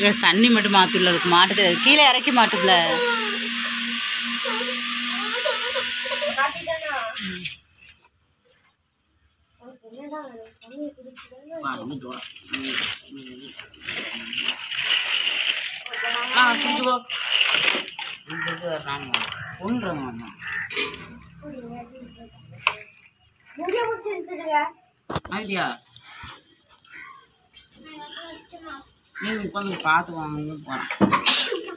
S தண்ணி மட்டும் மாற்றுல இருக்கு மாட்டுது. கீழே இறக்கி மாட்டுதுல. காட்டிட்டானா நீங்கள் உட்காந்து பார்த்து வாங்க போகிறேன்